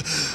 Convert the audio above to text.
Uh,